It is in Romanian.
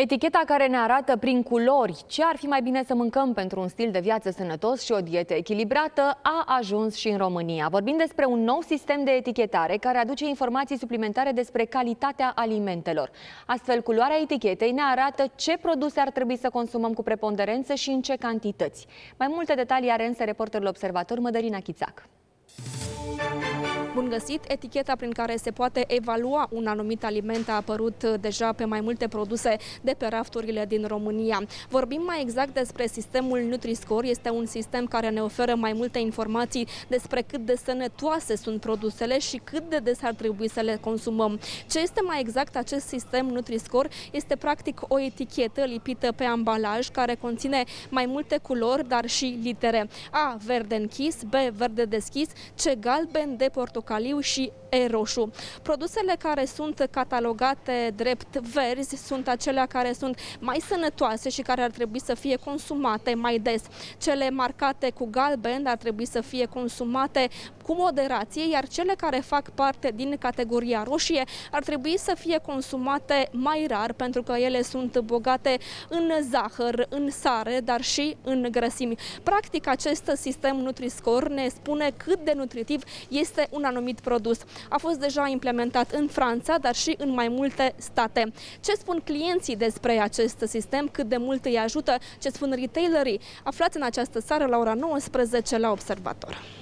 Eticheta care ne arată prin culori ce ar fi mai bine să mâncăm pentru un stil de viață sănătos și o dietă echilibrată a ajuns și în România. Vorbim despre un nou sistem de etichetare care aduce informații suplimentare despre calitatea alimentelor. Astfel, culoarea etichetei ne arată ce produse ar trebui să consumăm cu preponderență și în ce cantități. Mai multe detalii are însă reporterul observator Mădălina Chițac. Bun găsit! Eticheta prin care se poate evalua un anumit aliment a apărut uh, deja pe mai multe produse de pe rafturile din România. Vorbim mai exact despre sistemul Nutri-Score. Este un sistem care ne oferă mai multe informații despre cât de sănătoase sunt produsele și cât de des ar trebui să le consumăm. Ce este mai exact acest sistem Nutri-Score? Este practic o etichetă lipită pe ambalaj care conține mai multe culori, dar și litere. A. Verde închis, B. Verde deschis, C. Galben, D. Portocaliu portocaliu și E roșu. Produsele care sunt catalogate drept verzi sunt acelea care sunt mai sănătoase și care ar trebui să fie consumate mai des. Cele marcate cu galben ar trebui să fie consumate cu moderație, iar cele care fac parte din categoria roșie ar trebui să fie consumate mai rar, pentru că ele sunt bogate în zahăr, în sare, dar și în grăsimi. Practic, acest sistem Nutri-Score ne spune cât de nutritiv este un anumit produs. A fost deja implementat în Franța, dar și în mai multe state. Ce spun clienții despre acest sistem, cât de mult îi ajută, ce spun retailerii? Aflați în această seară la ora 19 la Observator.